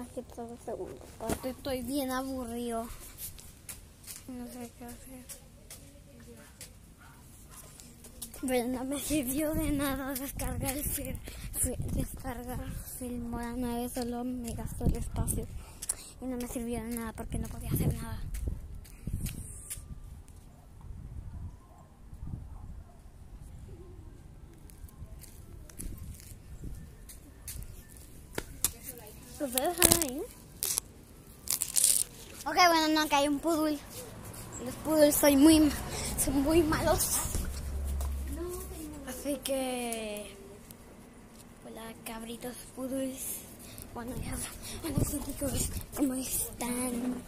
Aquí todo segundo. Aparte estoy bien aburrido. No sé qué hacer. Pero no me sirvió de nada descargar el fil, fi- descargar Filmora 9, solo me gastó el espacio. Y no me sirvió de nada porque no podía hacer nada. ¿Lo puedo dejar ahí? Ok, bueno, no, que hay un pudul. Los poodles son muy, son muy malos. Así que... Hola, cabritos poodles. Bueno, ya... Hola, chicos. ¿Cómo están?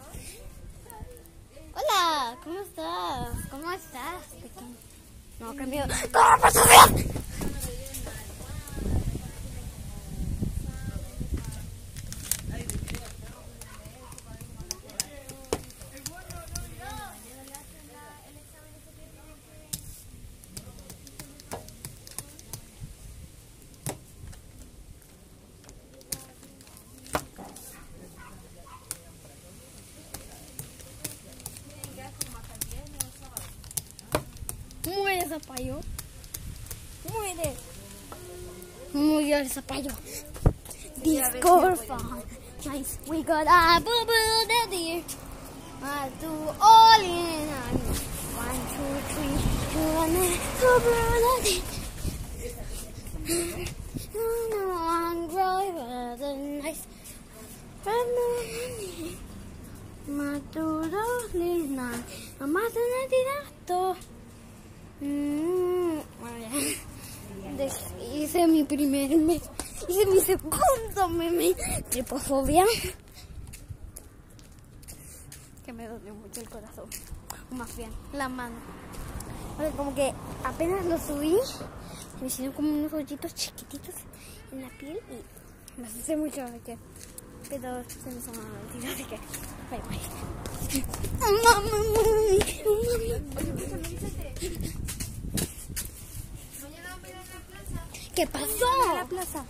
Hola, ¿cómo estás? ¿Cómo estás, pequeño? No, cambio... ¡Corre, por tu vida! sa. Muere. Discorfa. Guys, we got a boo boo daddy. I do all in. One, two, three, two, one, boo boo daddy. No, no, I'm growing the nice. Family. Ma tu do lina. Ma tu na. Des- hice mi primer mes, hice mi segundo meme, tripofobia. Que me dolió mucho el corazón, más bien, la mano. Como que apenas lo subí, me hicieron como unos hoyitos chiquititos en la piel y me asusté mucho que pero se me hizo una mentira, así que bye bye. Mamá, mami, ¿Qué pasó? la plaza.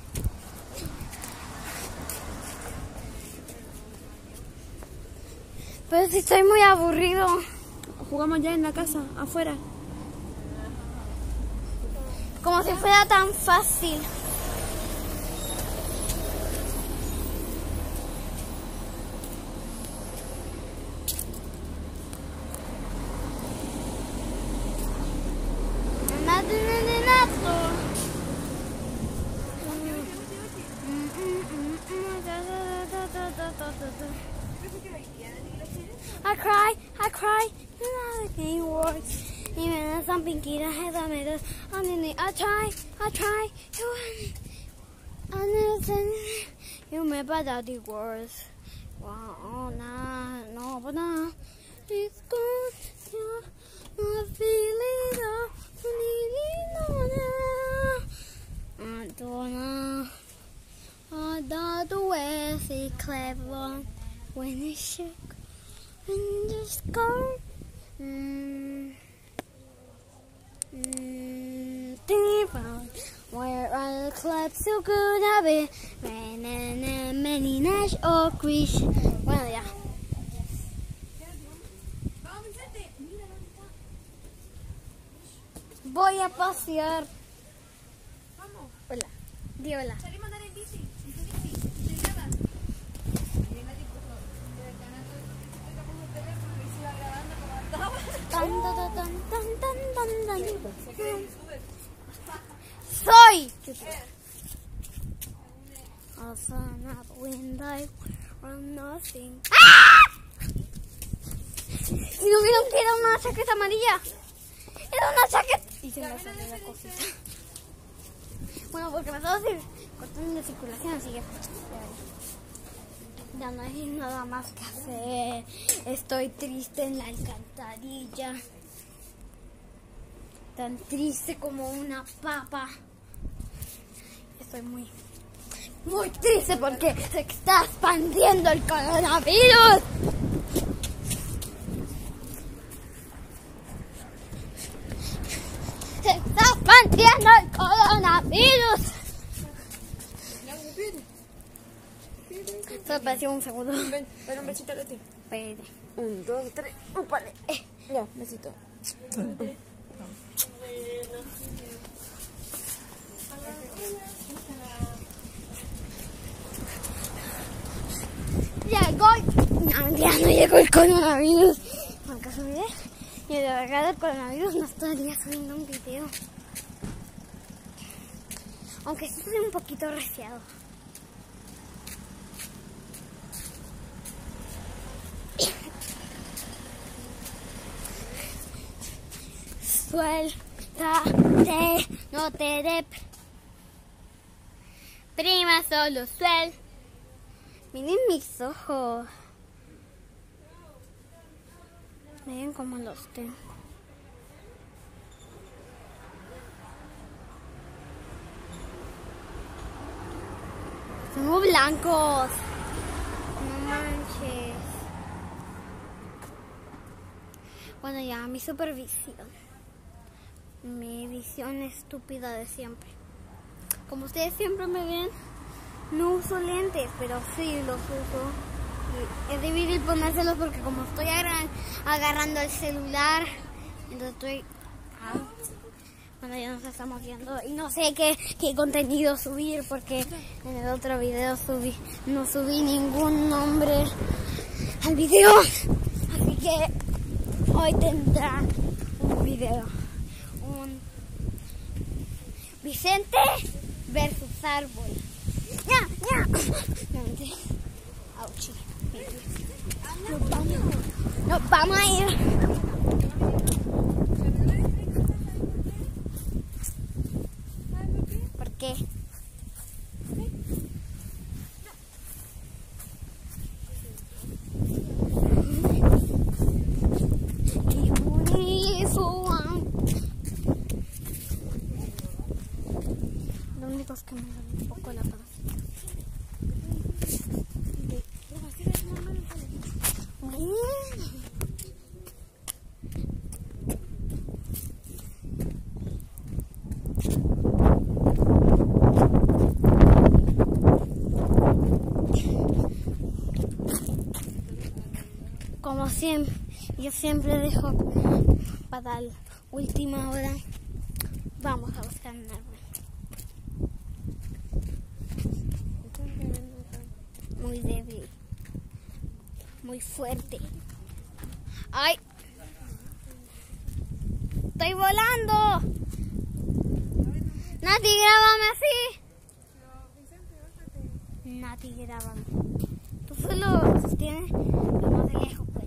Pero si estoy muy aburrido. Jugamos ya en la casa, afuera. Como si fuera tan fácil. There's something Gita has on it. On it. I try. I try. Understand. You remember that the words. Wow, nah, no, but no! It's gone. Yeah, my feeling of needing on I don't know. I thought the way they clever when it shook and just gone. Mm. Mm. Where are the clubs so good? Rain and many Nash or Krish. Voy a pasear. Hola. Di hola. Run nothing. Si no vieron que era una chaqueta amarilla. Era una chaqueta. Y se me salió la cosita. Bueno, porque me estaba cortando la circulación, así que ya no hay nada más que hacer. Estoy triste en la alcantarilla. Tan triste como una papa. Estoy muy, muy triste porque se está expandiendo el coronavirus. Se está expandiendo el coronavirus. Solo pareció un segundo. Ven, ven un besito a. Espérate. Un, dos, tres. Upale. Eh. Ya, besito. Llegó. No, mentira, no llegó el coronavirus. Nunca subiré. Y de verdad el coronavirus no estaría subiendo un video. Aunque sí estoy un poquito resfriado. Suéltate, no te dep. Prima, solo suel. Miren mis ojos. Miren cómo los tengo. Son muy blancos. No manches. Bueno, ya, mi supervisión. Mi visión estúpida de siempre. Como ustedes siempre me ven, no uso lentes, pero sí los uso. Es difícil ponérselos porque como estoy agarran- agarrando el celular, entonces estoy... ah, bueno, ya nos estamos viendo y no sé qué, qué contenido subir porque en el otro video subí, no subí ningún nombre al video. Así que hoy tendrá un video. Un Vicente versus árbol. Mentira. Auchi. Nos vamos. ¿Por qué? Es que me duele un poco la. Como siempre, yo siempre dejo para la última hora. Vamos a buscar un árbol. Muy débil. Muy fuerte. ¡Ay! ¡Estoy volando! Nati, grábame así. Nati, grábame. Tú solo sostienes lo más de lejos, pues.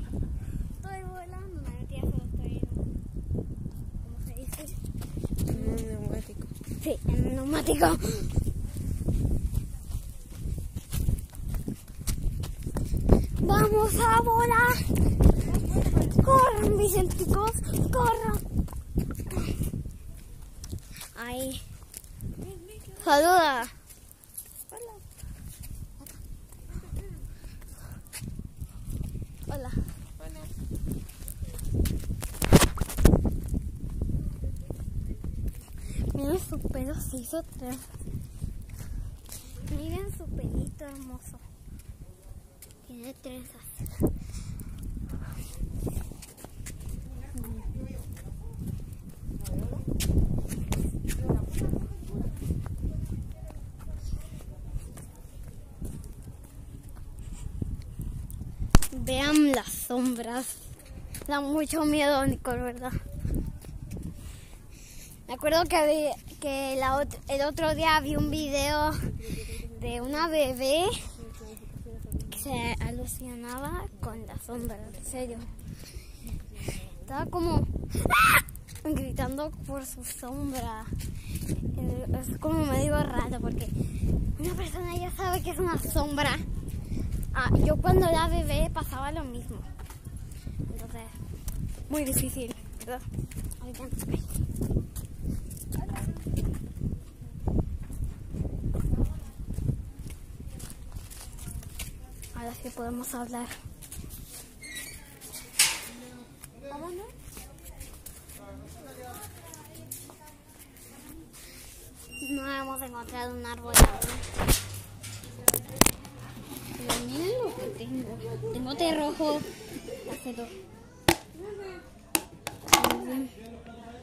Estoy volando, solo estoy en. ¿Cómo se dice? Un neumático. Sí, en un neumático. Vamos a volar. Vicenticos, corran. Ahí. Saluda. Hola. Miren su pelo, se hizo tres. Miren su pelito hermoso. Tiene trenzas. Vean las sombras. Da mucho miedo, Nicole, ¿verdad? Me acuerdo que, que el otro día vi un video de una bebé que se alucinaba con la sombra, en serio. Estaba como ¡ah! gritando por su sombra. Es como medio raro porque una persona ya sabe que es una sombra. Ah, yo cuando era bebé pasaba lo mismo. Entonces, muy difícil, ¿verdad? Ahora sí podemos hablar. Vámonos. No hemos encontrado un árbol. Miren lo que tengo. Tengo té rojo.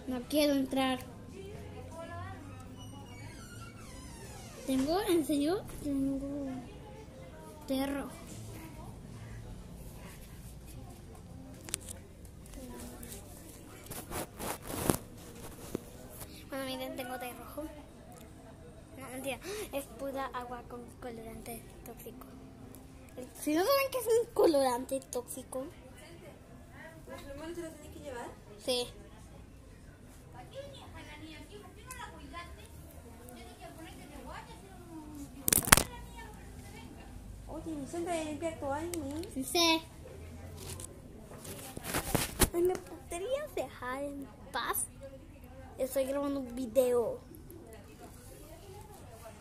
No quiero entrar. Tengo, en tengo té rojo. Bueno, miren, tengo té rojo. No, mentira. Es pura agua con colorante tóxico. Si no saben que es un colorante tóxico, ¿Los hermanos se los tienen que llevar? sí. Oye, siempre hay que limpiar tu anime. Sí ¿Me podrías dejar en paz? Estoy grabando un video.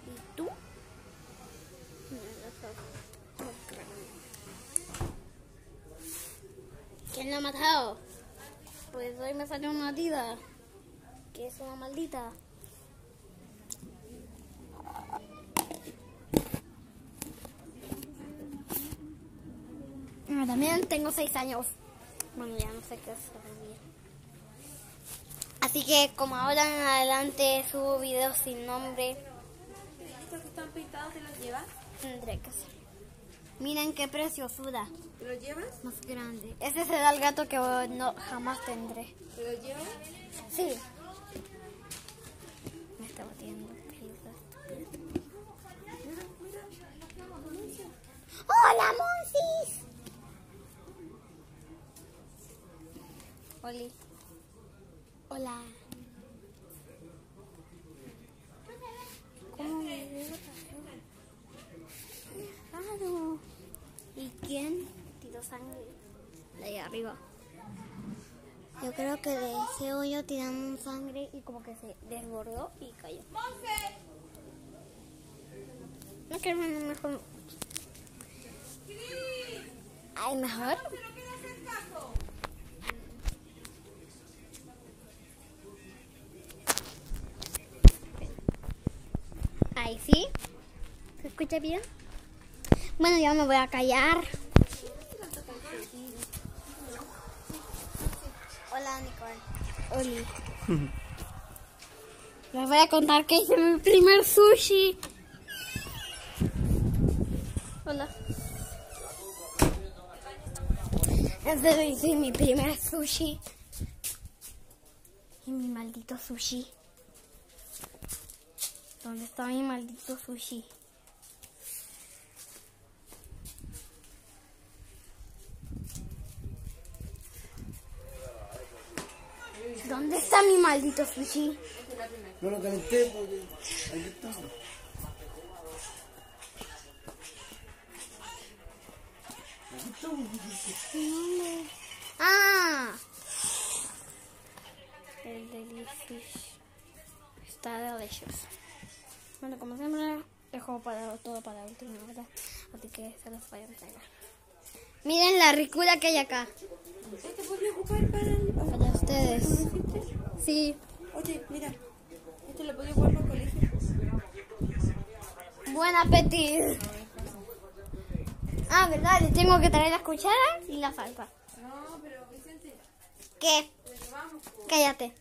¿Y tú? ¿Quién lo ha matado? Pues hoy me salió una tida. Que es una maldita. Ah, También tengo seis años. Bueno, ya no sé qué es. Así que como ahora en adelante subo videos sin nombre, ¿Estos que están pintados te los llevas? tendré que hacer. Miren qué preciosura ¿Te los llevas? más grande. Ese será el gato que no jamás tendré. ¿Te los llevas? Sí. Me está batiendo. ¡Hola, Monsis! Oli. Hola. ¿Cómo me veo tan raro? ¿Y quién tiró sangre? De ahí arriba. Yo creo que de ese hoyo tiraron sangre y como que se desbordó y cayó. No quiero mejor. Ay, mejor. Ahí sí. ¿Se escucha bien? Bueno, ya me voy a callar. Hola, Nicole. Oli. Les voy a contar que hice mi primer sushi. Hola. Este hice mi primer sushi. Y mi maldito sushi. ¿Dónde está mi maldito sushi? ¿Dónde está mi maldito sushi? No lo calenté porque aquí está. ¡Ah! El. Está delicioso. Bueno, como siempre, dejo para todo para la última, ¿verdad? Así que se los voy a entregar. Miren la ricura que hay acá. ¿Este podría ocupar para el... Para ustedes. Sí. Oye, mira. Este lo podía ocupar para el colegio. Buen apetito. Ah, ¿verdad? Le tengo que traer las cucharas y la salsa. No, pero Vicente, ¿Qué? lo llevamos. po. Cállate.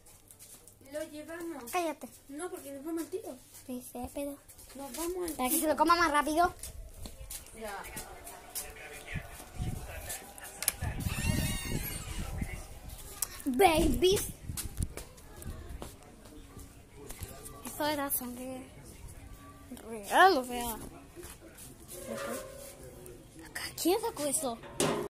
Lo llevamos. Cállate. No, porque nos vamos al tiro. Sí, sé, pero... Nos vamos al Para que se lo coma más rápido. Ya. babies. Essa oração de ano, velho. Aqui é essa coisa.